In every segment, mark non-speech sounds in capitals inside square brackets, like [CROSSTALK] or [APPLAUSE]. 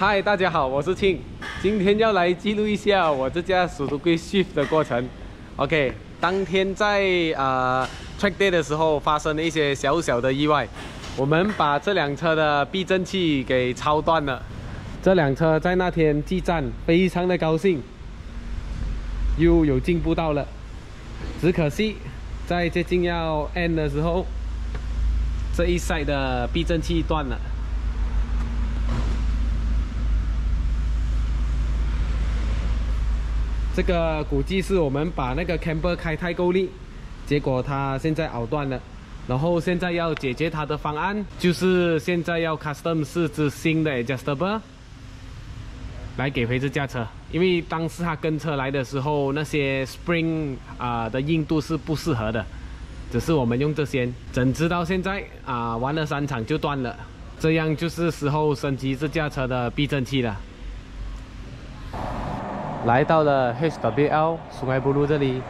嗨，大家好，我是庆，今天要来记录一下我这架速度龟 Shift 的过程。OK，当天在呃 Track Day 的时候发生了一些小小的意外，我们把这辆车的避震器给超断了。这辆车在那天记站，非常的高兴，又有进步到了。只可惜在接近要 end 的时候，这一塞的避震器断了。这个估计是我们把那个 camber 开太够力，结果它现在拗断了。然后现在要解决它的方案，就是现在要 custom 四支新的 adjustable 来给回这架车，因为当时它跟车来的时候，那些 spring 啊的硬度是不适合的，只是我们用这些，整支到现在啊玩了三场就断了，这样就是时候升级这架车的避震器了。来到了 HWL 苏埃布路这里，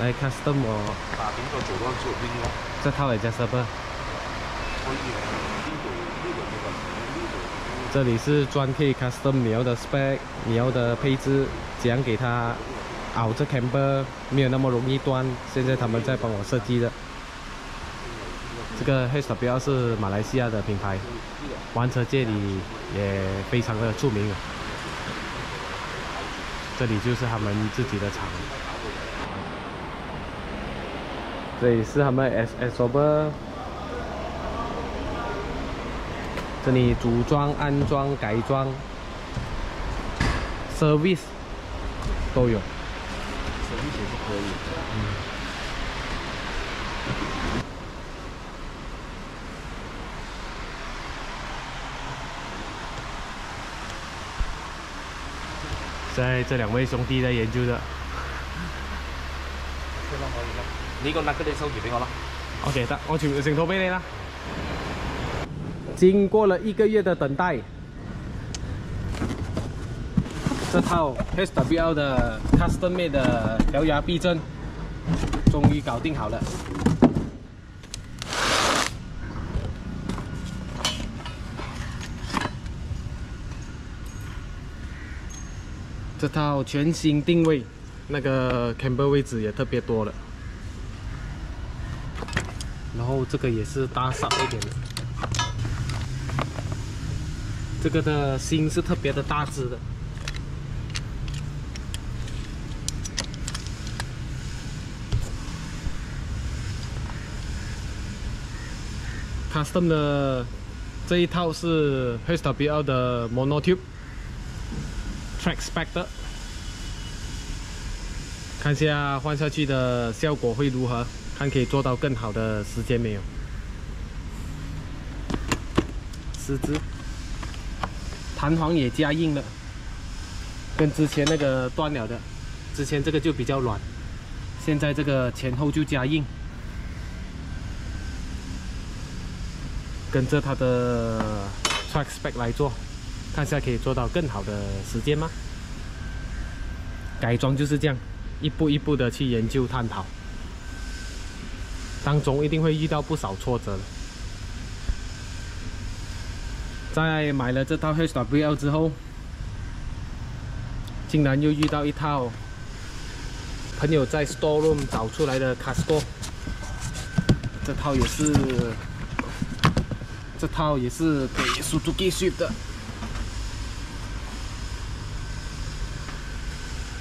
来 custom 我打邊個做多做邊個？这套也加什么？可以呢度呢度冇問題，呢度这里是专可以 custom 你要的 spec，你要的配置，怎样给它熬这 camber 没有那么容易断。现在他们在帮我设计的。这个 HWL 是马来西亚的品牌，玩车界里也非常的著名了。这里就是他们自己的厂，这里是他们 S S O B，这里组装、安装、改装、service 都有。手力也是可以的。在这两位兄弟在研究的。可以啦，可以啦。呢個 nugget 收住俾我啦。OK 的，我全部承托俾你啦。经过了一个月的等待，这套 HWL 的 custom made 的獠牙避震终于搞定好了。这套全新定位，那个 camber 位置也特别多了。然后这个也是大少一点的，这个的心是特别的大只的。Custom 的这一套是 HWL 的 Monotube Track Spec 的，看下换下去的效果会如何。看可以做到更好的时间没有？四只，弹簧也加硬了，跟之前那个断了的，之前这个就比较软，现在这个前后就加硬，跟着它的 track spec 来做，看下可以做到更好的时间吗？改装就是这样，一步一步的去研究探讨。当中一定会遇到不少挫折的。在买了这套 HWL 之后，竟然又遇到一套朋友在 store room 找出来的 Casco，这套也是，这套也是给 Suzuki 的，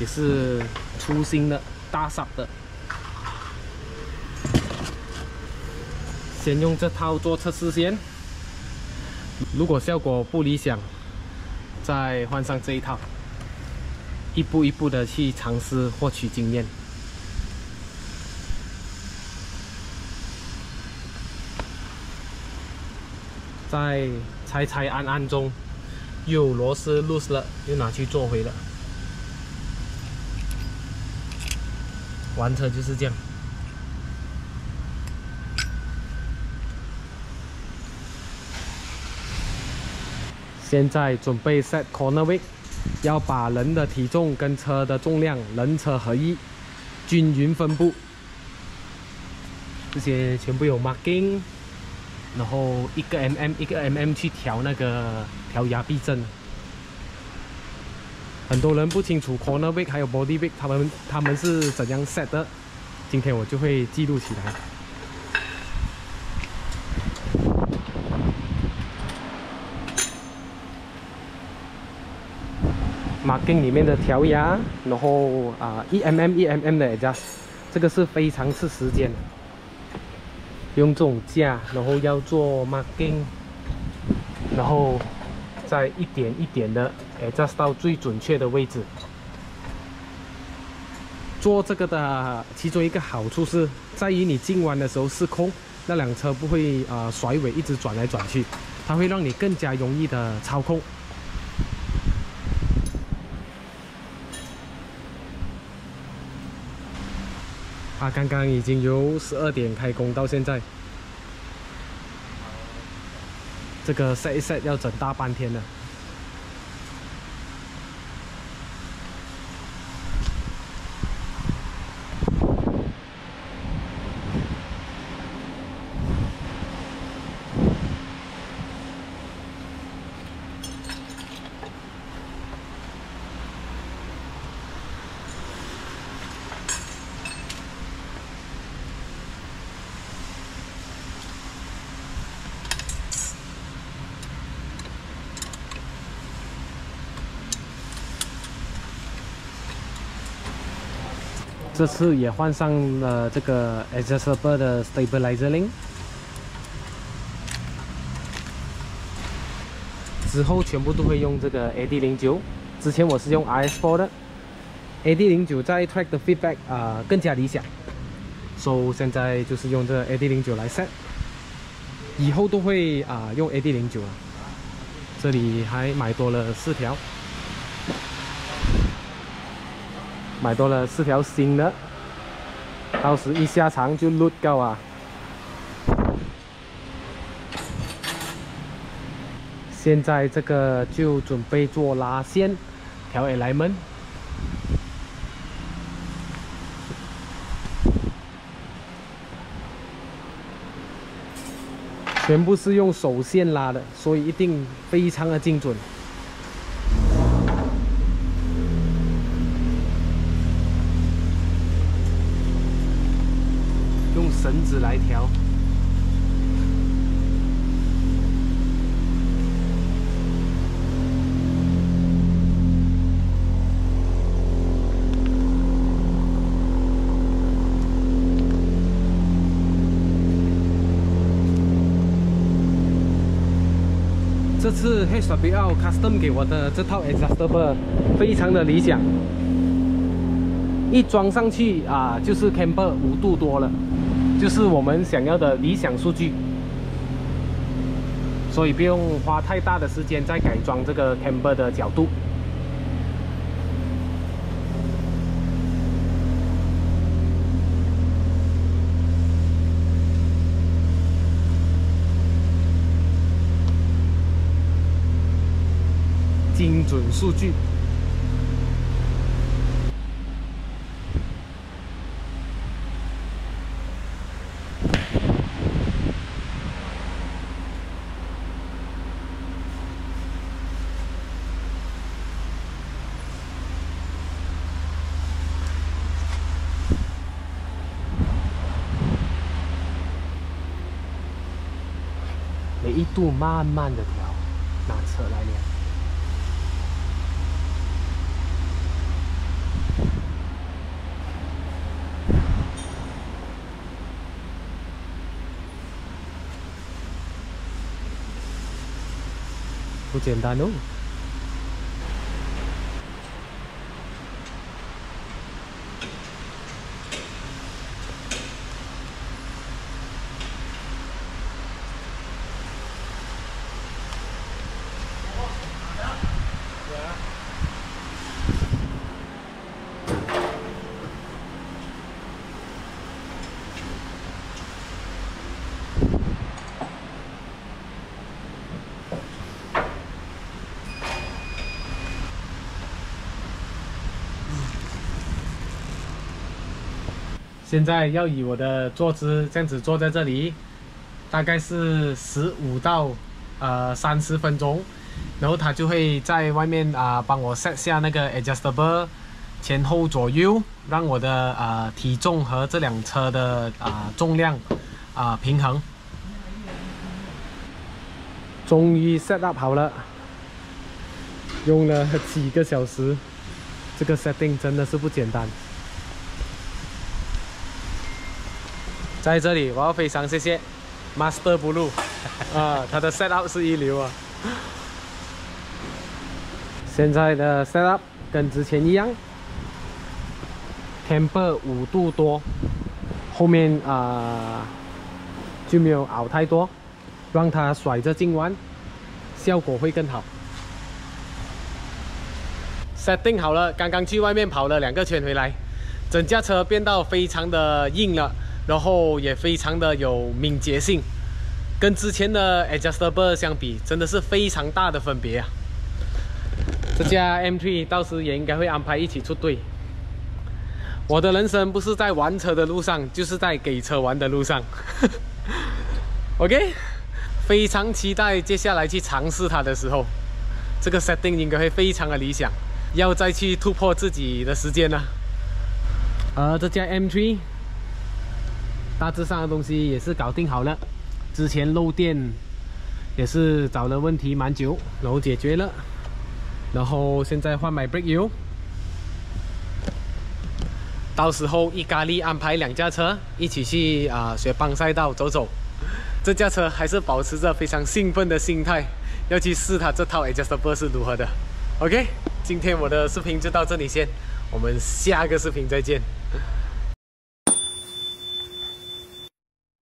也是粗心的大傻的。先用这套做测试先，如果效果不理想，再换上这一套，一步一步的去尝试获取经验。在拆拆安安中，有螺丝 loose 了，又拿去做回了。玩车就是这样。现在准备 set corner weight，要把人的体重跟车的重量人车合一，均匀分布。这些全部有 marking，然后一个 mm 一个 mm 去调那个调压避震。很多人不清楚 corner weight 还有 body weight，他们他们是怎样 set 的，今天我就会记录起来。marking 里面的调压，然后啊 E M M E M M 的 adjust，这个是非常吃时间的。用这种架，然后要做 marking，然后再一点一点的 adjust 到最准确的位置。做这个的其中一个好处是在于你进弯的时候失控，那辆车不会啊甩尾一直转来转去，它会让你更加容易的操控。他刚刚已经由十二点开工到现在，这个 set 一 set 要整大半天了。这次也换上了这个 adjustable 的 stabilizer link，之后全部都会用这个 AD 零九。之前我是用 RS4 的，AD 零九在 track 的 feedback 啊更加理想，所以现在就是用这 AD 零九来 set，以后都会啊用 AD 零九了。这里还买多了四条。买多了四条新的，到时一下场就撸够啊！现在这个就准备做拉线，调 a lime 全部是用手线拉的，所以一定非常的精准。绳子来调。这次 HWL Custom 给我的这套 Adjustable 非常的理想，一装上去啊，就是 Camber 五度多了。就是我们想要的理想数据，所以不用花太大的时间在改装这个 camber 的角度。精准数据。一度慢慢的调，拿车来量。不简单哦。现在要以我的坐姿这样子坐在这里，大概是十五到呃三十分钟，然后他就会在外面啊帮我 set 下那个 adjustable 前后左右，让我的啊体重和这辆车的啊重量啊平衡。终于 set up 好了，用了几个小时，这个 setting 真的是不简单。在这里，我要非常谢谢 Master Blue [LAUGHS] 啊，他的 set up 是一流啊。现在的 set up 跟之前一样，temper 五度多，后面啊就没有熬太多，让它甩着进弯，效果会更好。setting 好了，刚刚去外面跑了两个圈回来，整架车变到非常的硬了。然后也非常的有敏捷性，跟之前的 adjustable 相比，真的是非常大的分别啊！这架 M3 到时也应该会安排一起出队。我的人生不是在玩车的路上，就是在给车玩的路上。[LAUGHS] OK，非常期待接下来去尝试它的时候，这个 setting 应该会非常的理想，要再去突破自己的时间呢。而这架 M3。大致上的东西也是搞定好了，之前漏电也是找了问题蛮久，然后解决了，然后现在换买 brake 油，到时候意大利安排两架车一起去啊雪邦赛道走走，这架车还是保持着非常兴奋的心态，要去试它这套 adjustable 是如何的。OK，今天我的视频就到这里先，我们下个视频再见。